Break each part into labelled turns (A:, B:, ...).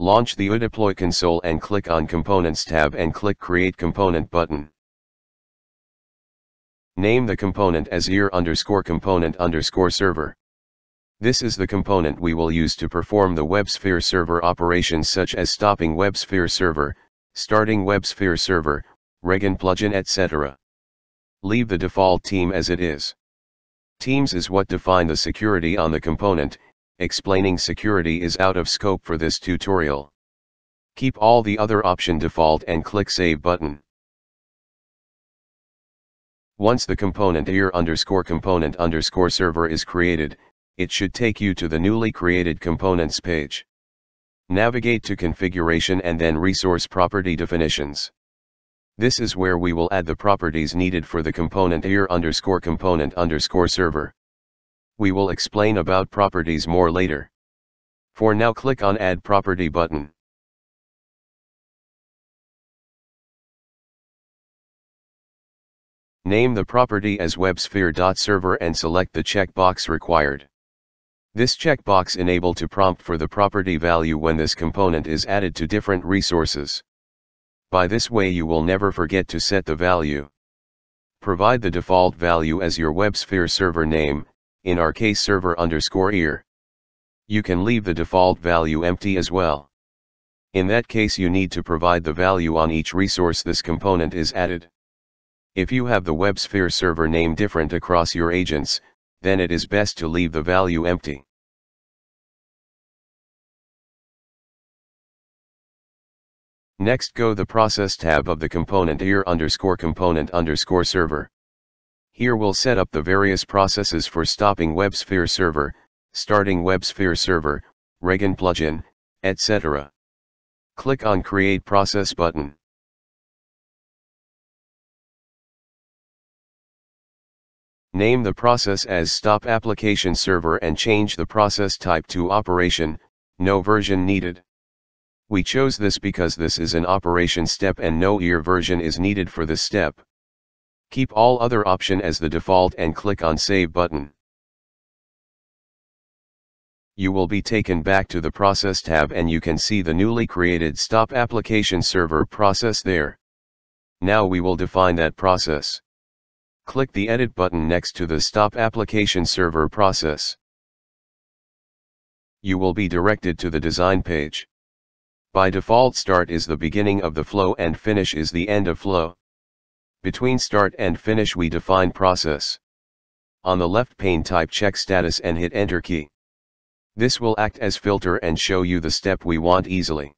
A: Launch the uDeploy console and click on Components tab and click Create Component button. Name the component as ear underscore component underscore server. This is the component we will use to perform the WebSphere server operations such as stopping WebSphere server, starting WebSphere server, Regen plugin etc. Leave the default team as it is. Teams is what define the security on the component, explaining security is out of scope for this tutorial. Keep all the other option default and click Save button. Once the component ear underscore component underscore server is created, it should take you to the newly created components page. Navigate to configuration and then resource property definitions. This is where we will add the properties needed for the component ear underscore component underscore server. We will explain about properties more later. For now click on add property button. Name the property as WebSphere.server and select the checkbox required. This checkbox enable to prompt for the property value when this component is added to different resources. By this way you will never forget to set the value. Provide the default value as your WebSphere server name, in our case server underscore ear. You can leave the default value empty as well. In that case you need to provide the value on each resource this component is added. If you have the WebSphere server name different across your agents, then it is best to leave the value empty. Next go the process tab of the component ear underscore component underscore server. Here we'll set up the various processes for stopping WebSphere server, starting WebSphere server, Regen plugin, etc. Click on create process button. Name the process as stop application server and change the process type to operation, no version needed. We chose this because this is an operation step and no ear version is needed for this step. Keep all other option as the default and click on save button. You will be taken back to the process tab and you can see the newly created stop application server process there. Now we will define that process. Click the edit button next to the stop application server process. You will be directed to the design page. By default start is the beginning of the flow and finish is the end of flow. Between start and finish we define process. On the left pane type check status and hit enter key. This will act as filter and show you the step we want easily.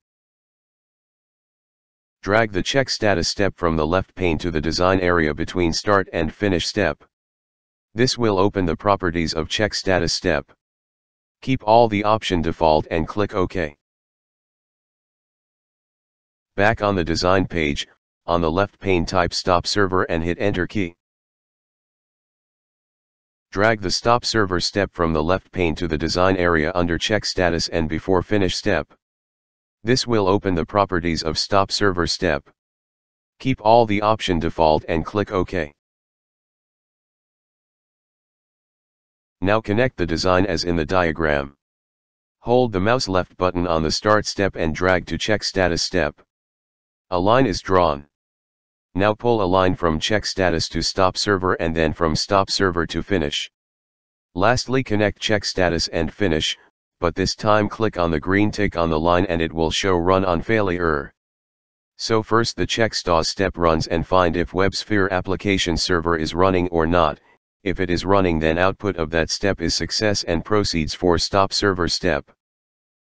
A: Drag the check status step from the left pane to the design area between start and finish step. This will open the properties of check status step. Keep all the option default and click OK. Back on the design page, on the left pane type stop server and hit enter key. Drag the stop server step from the left pane to the design area under check status and before finish step. This will open the properties of stop server step. Keep all the option default and click OK. Now connect the design as in the diagram. Hold the mouse left button on the start step and drag to check status step. A line is drawn. Now pull a line from check status to stop server and then from stop server to finish. Lastly connect check status and finish, but this time click on the green tick on the line and it will show run on failure. So first the check status step runs and find if WebSphere application server is running or not, if it is running then output of that step is success and proceeds for stop server step.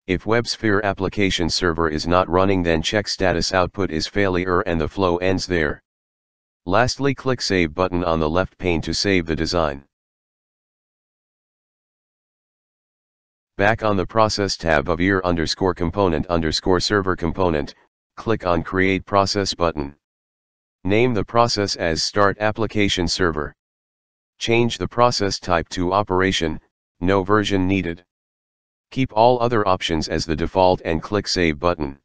A: If WebSphere application server is not running then check status output is failure and the flow ends there. Lastly click Save button on the left pane to save the design. Back on the Process tab of ear underscore component underscore server component, click on Create Process button. Name the process as Start Application Server. Change the process type to Operation, no version needed. Keep all other options as the default and click Save button.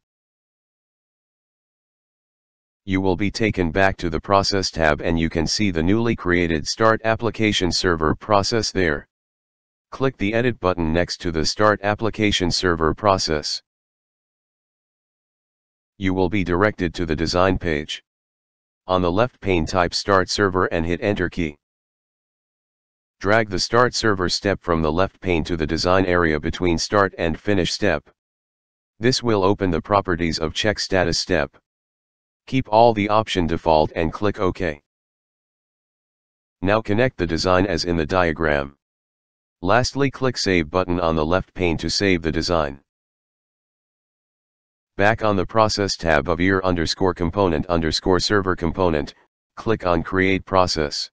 A: You will be taken back to the Process tab and you can see the newly created Start Application Server process there. Click the Edit button next to the Start Application Server process. You will be directed to the design page. On the left pane type Start Server and hit Enter key. Drag the Start Server step from the left pane to the design area between Start and Finish step. This will open the properties of Check Status step. Keep all the option default and click OK. Now connect the design as in the diagram. Lastly click Save button on the left pane to save the design. Back on the Process tab of ear underscore component underscore server component, click on Create Process.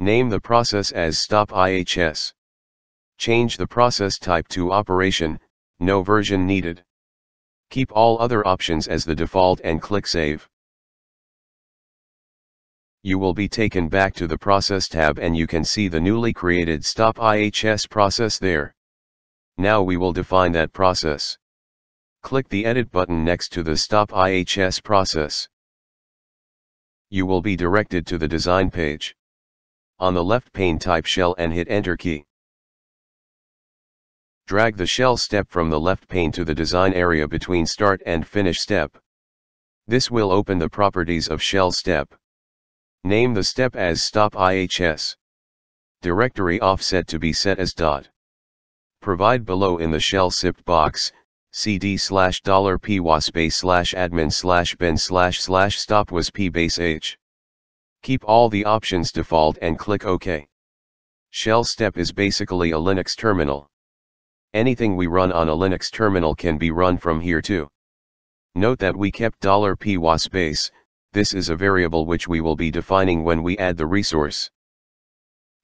A: Name the process as Stop IHS. Change the process type to Operation, no version needed. Keep all other options as the default and click Save. You will be taken back to the Process tab and you can see the newly created Stop IHS process there. Now we will define that process. Click the Edit button next to the Stop IHS process. You will be directed to the design page. On the left pane type shell and hit Enter key. Drag the shell step from the left pane to the design area between Start and Finish step. This will open the properties of shell step. Name the step as Stop IHS. Directory offset to be set as dot. Provide below in the shell script box, cd slash dollar py space slash admin slash bin slash slash stop was p base h. Keep all the options default and click OK. Shell step is basically a Linux terminal. Anything we run on a Linux terminal can be run from here too. Note that we kept $py space, this is a variable which we will be defining when we add the resource.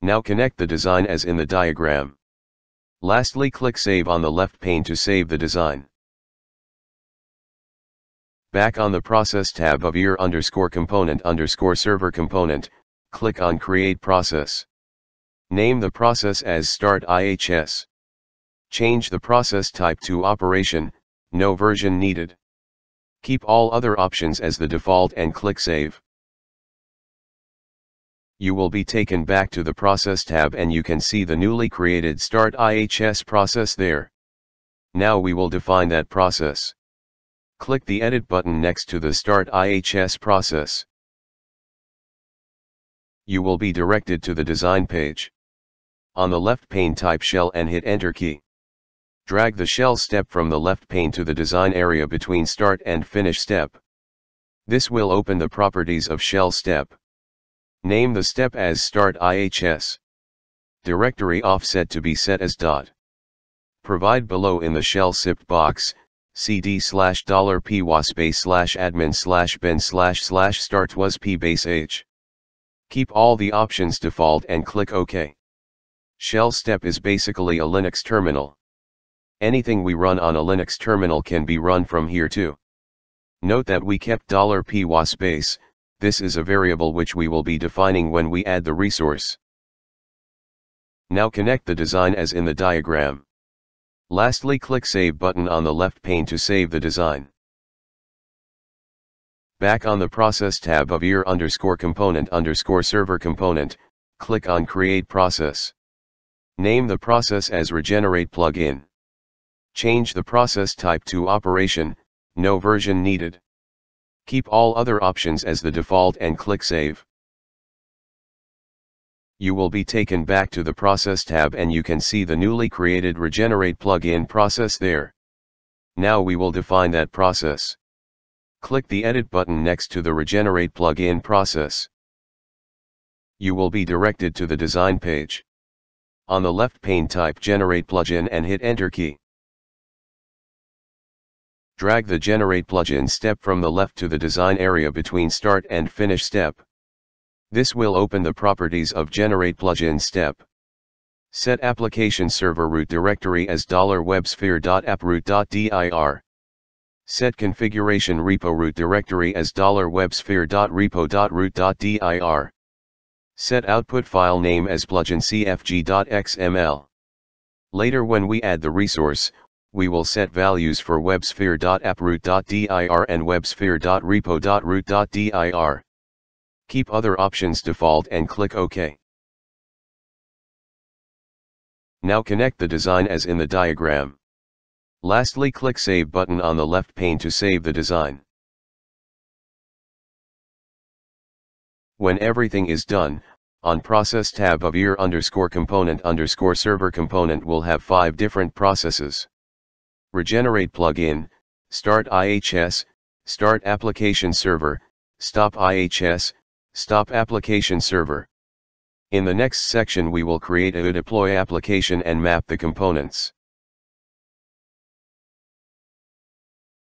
A: Now connect the design as in the diagram. Lastly click Save on the left pane to save the design. Back on the Process tab of ear underscore component underscore server component, click on Create Process. Name the process as Start IHS. Change the process type to Operation, no version needed. Keep all other options as the default and click Save you will be taken back to the Process tab and you can see the newly created Start IHS process there. Now we will define that process. Click the Edit button next to the Start IHS process. You will be directed to the design page. On the left pane type shell and hit Enter key. Drag the shell step from the left pane to the design area between Start and Finish step. This will open the properties of shell step. Name the step as start IHS. Directory offset to be set as dot. Provide below in the shell script box, cd slash dollar py space slash admin slash bin slash slash start was p base h. Keep all the options default and click OK. Shell step is basically a Linux terminal. Anything we run on a Linux terminal can be run from here too. Note that we kept space, this is a variable which we will be defining when we add the resource. Now connect the design as in the diagram. Lastly click Save button on the left pane to save the design. Back on the Process tab of ear underscore component underscore server component, click on Create Process. Name the process as Regenerate plugin. Change the process type to Operation, no version needed. Keep all other options as the default and click Save. You will be taken back to the Process tab and you can see the newly created Regenerate plugin process there. Now we will define that process. Click the Edit button next to the Regenerate plugin process. You will be directed to the design page. On the left pane type Generate plugin and hit Enter key. Drag the Generate plugin step from the left to the design area between Start and Finish step. This will open the properties of Generate plugin step. Set application server root directory as $websphere.approot.dir. Set configuration repo root directory as $websphere.repo.root.dir. Set output file name as plugincfg.xml. Later when we add the resource, we will set values for websphere.approot.dir and websphere.repo.root.dir keep other options default and click OK. Now connect the design as in the diagram. Lastly click Save button on the left pane to save the design. When everything is done, on Process tab of ear underscore component underscore server component will have five different processes. Regenerate plugin, Start IHS, Start application server, Stop IHS, stop application server. In the next section we will create a deploy application and map the components.